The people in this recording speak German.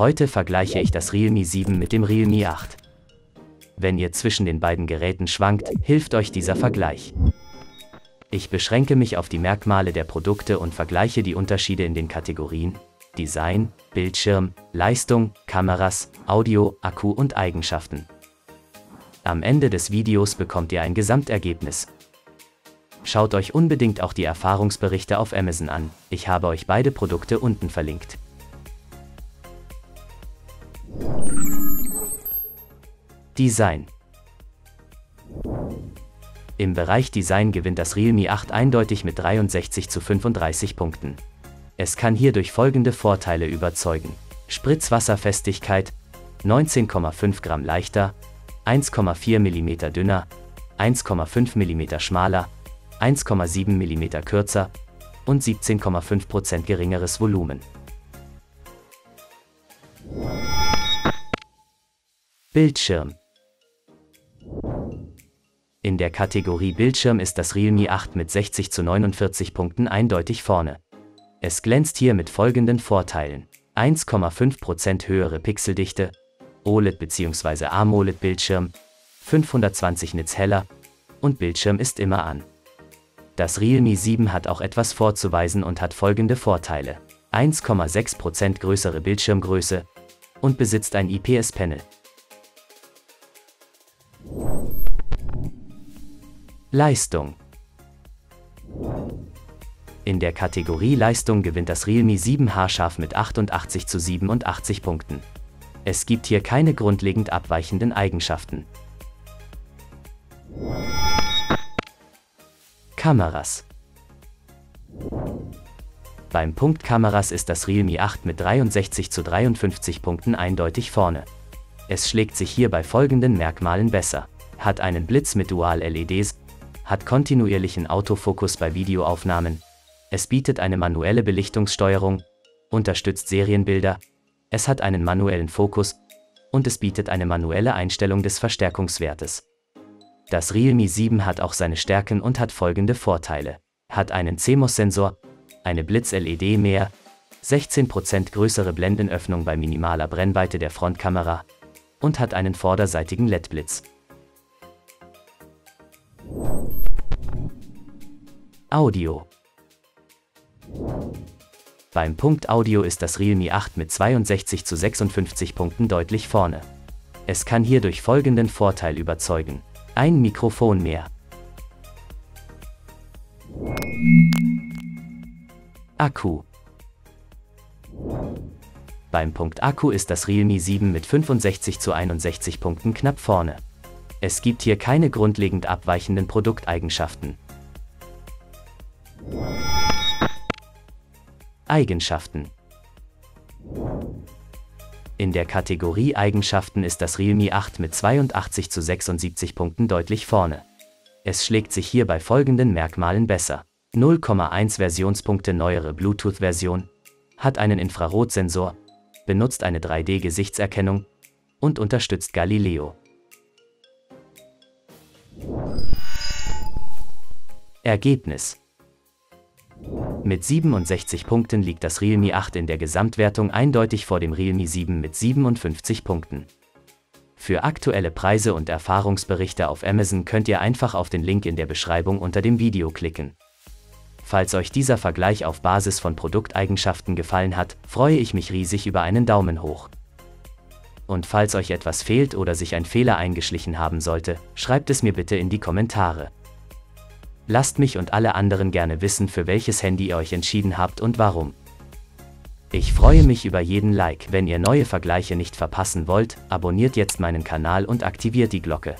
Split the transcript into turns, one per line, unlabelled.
Heute vergleiche ich das Realme 7 mit dem Realme 8. Wenn ihr zwischen den beiden Geräten schwankt, hilft euch dieser Vergleich. Ich beschränke mich auf die Merkmale der Produkte und vergleiche die Unterschiede in den Kategorien Design, Bildschirm, Leistung, Kameras, Audio, Akku und Eigenschaften. Am Ende des Videos bekommt ihr ein Gesamtergebnis. Schaut euch unbedingt auch die Erfahrungsberichte auf Amazon an, ich habe euch beide Produkte unten verlinkt. Design Im Bereich Design gewinnt das Realme 8 eindeutig mit 63 zu 35 Punkten. Es kann hier durch folgende Vorteile überzeugen. Spritzwasserfestigkeit, 19,5 Gramm leichter, 1,4 mm dünner, 1,5 mm schmaler, 1,7 mm kürzer und 17,5% geringeres Volumen. Bildschirm In der Kategorie Bildschirm ist das Realme 8 mit 60 zu 49 Punkten eindeutig vorne. Es glänzt hier mit folgenden Vorteilen. 1,5% höhere Pixeldichte, OLED bzw. AMOLED-Bildschirm, 520 Nits heller und Bildschirm ist immer an. Das Realme 7 hat auch etwas vorzuweisen und hat folgende Vorteile. 1,6% größere Bildschirmgröße und besitzt ein IPS-Panel. Leistung In der Kategorie Leistung gewinnt das Realme 7 haarscharf mit 88 zu 87 Punkten. Es gibt hier keine grundlegend abweichenden Eigenschaften. Kameras Beim Punkt Kameras ist das Realme 8 mit 63 zu 53 Punkten eindeutig vorne. Es schlägt sich hier bei folgenden Merkmalen besser. Hat einen Blitz mit Dual-LEDs, hat kontinuierlichen Autofokus bei Videoaufnahmen, es bietet eine manuelle Belichtungssteuerung, unterstützt Serienbilder, es hat einen manuellen Fokus und es bietet eine manuelle Einstellung des Verstärkungswertes. Das Realme 7 hat auch seine Stärken und hat folgende Vorteile. Hat einen CMOS-Sensor, eine Blitz-LED mehr, 16% größere Blendenöffnung bei minimaler Brennweite der Frontkamera und hat einen vorderseitigen LED-Blitz. Audio Beim Punkt Audio ist das Realme 8 mit 62 zu 56 Punkten deutlich vorne. Es kann hier durch folgenden Vorteil überzeugen. Ein Mikrofon mehr. Akku Beim Punkt Akku ist das Realme 7 mit 65 zu 61 Punkten knapp vorne. Es gibt hier keine grundlegend abweichenden Produkteigenschaften. Eigenschaften In der Kategorie Eigenschaften ist das Realme 8 mit 82 zu 76 Punkten deutlich vorne. Es schlägt sich hier bei folgenden Merkmalen besser. 0,1 Versionspunkte neuere Bluetooth-Version, hat einen Infrarotsensor, benutzt eine 3D-Gesichtserkennung und unterstützt Galileo. Ergebnis mit 67 Punkten liegt das Realme 8 in der Gesamtwertung eindeutig vor dem Realme 7 mit 57 Punkten. Für aktuelle Preise und Erfahrungsberichte auf Amazon könnt ihr einfach auf den Link in der Beschreibung unter dem Video klicken. Falls euch dieser Vergleich auf Basis von Produkteigenschaften gefallen hat, freue ich mich riesig über einen Daumen hoch. Und falls euch etwas fehlt oder sich ein Fehler eingeschlichen haben sollte, schreibt es mir bitte in die Kommentare. Lasst mich und alle anderen gerne wissen, für welches Handy ihr euch entschieden habt und warum. Ich freue mich über jeden Like. Wenn ihr neue Vergleiche nicht verpassen wollt, abonniert jetzt meinen Kanal und aktiviert die Glocke.